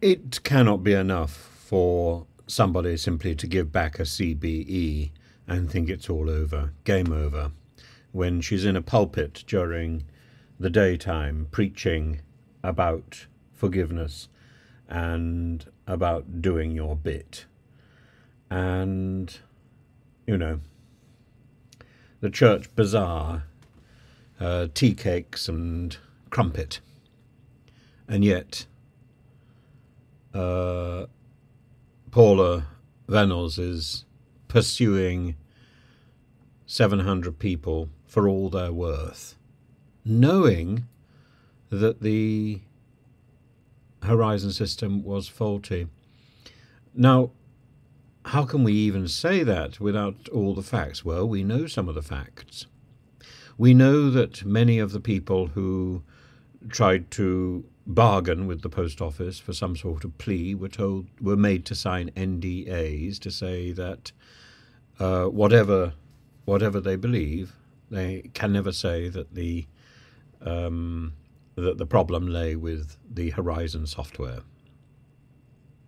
It cannot be enough for somebody simply to give back a CBE and think it's all over, game over, when she's in a pulpit during the daytime preaching about forgiveness and about doing your bit. And, you know, the church bazaar, uh, tea cakes and crumpet. And yet, uh, Paula Reynolds is pursuing 700 people for all their worth, knowing that the Horizon system was faulty. Now, how can we even say that without all the facts? Well, we know some of the facts. We know that many of the people who tried to bargain with the post office for some sort of plea were told were made to sign NDAs to say that uh, whatever whatever they believe, they can never say that the um, that the problem lay with the Horizon software.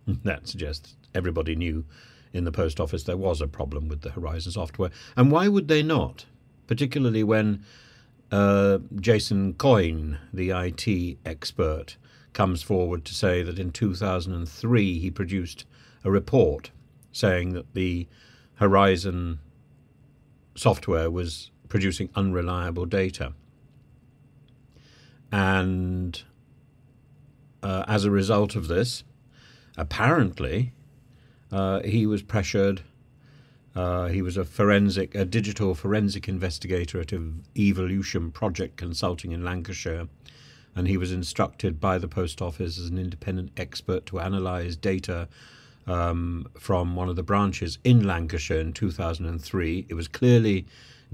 that suggests everybody knew in the post office there was a problem with the Horizon software, and why would they not? Particularly when uh, Jason Coyne, the IT expert, comes forward to say that in 2003 he produced a report saying that the Horizon software was producing unreliable data. And uh, as a result of this, apparently, uh, he was pressured. Uh, he was a forensic, a digital forensic investigator at Evolution Project Consulting in Lancashire, and he was instructed by the post office as an independent expert to analyse data um, from one of the branches in Lancashire in 2003. It was clearly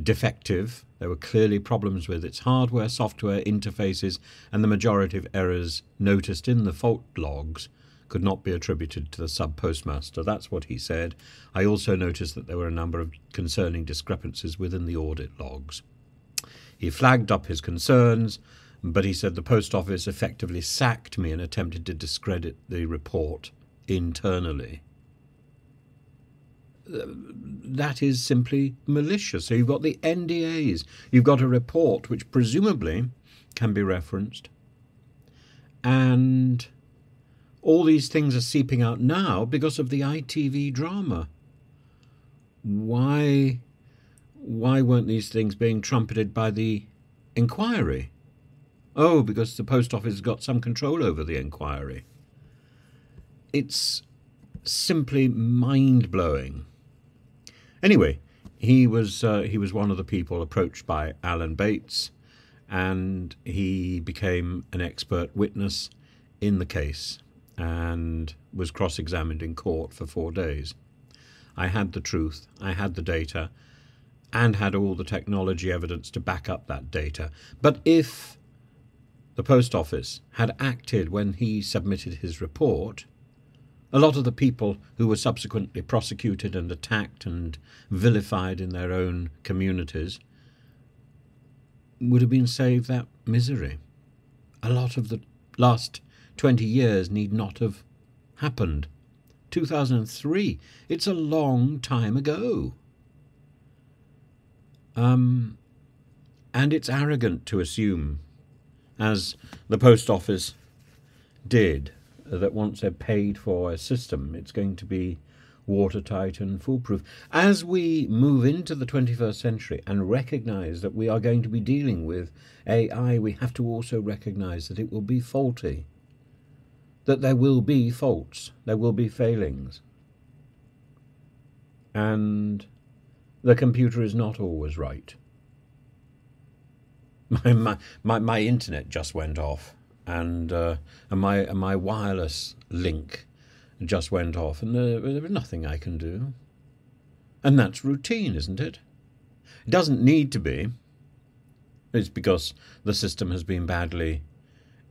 defective. There were clearly problems with its hardware, software, interfaces, and the majority of errors noticed in the fault logs could not be attributed to the sub postmaster. That's what he said. I also noticed that there were a number of concerning discrepancies within the audit logs. He flagged up his concerns, but he said the post office effectively sacked me and attempted to discredit the report internally. That is simply malicious. So you've got the NDAs, you've got a report which presumably can be referenced, and all these things are seeping out now because of the ITV drama. Why, why weren't these things being trumpeted by the inquiry? Oh, because the post office got some control over the inquiry. It's simply mind blowing. Anyway, he was uh, he was one of the people approached by Alan Bates, and he became an expert witness in the case and was cross examined in court for four days. I had the truth, I had the data, and had all the technology evidence to back up that data. But if the post office had acted when he submitted his report, a lot of the people who were subsequently prosecuted and attacked and vilified in their own communities would have been saved that misery. A lot of the last 20 years need not have happened. 2003, it's a long time ago. Um, and it's arrogant to assume, as the post office did, that once they're paid for a system, it's going to be watertight and foolproof. As we move into the 21st century and recognize that we are going to be dealing with AI, we have to also recognize that it will be faulty that there will be faults, there will be failings. And the computer is not always right. My, my, my, my internet just went off, and, uh, and, my, my wireless link just went off, and there, there was nothing I can do. And that's routine, isn't it? It doesn't need to be. It's because the system has been badly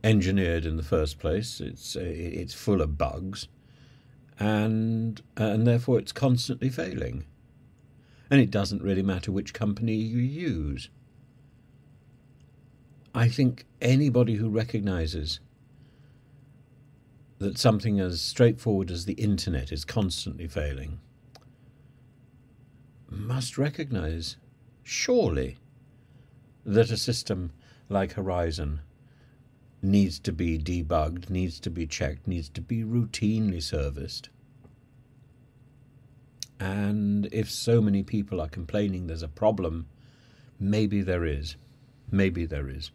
engineered in the first place. It's uh, it's full of bugs, and uh, and therefore it's constantly failing. And it doesn't really matter which company you use. I think anybody who recognizes that something as straightforward as the internet is constantly failing must recognize, surely, that a system like Horizon needs to be debugged, needs to be checked, needs to be routinely serviced. And if so many people are complaining there's a problem, maybe there is. Maybe there is.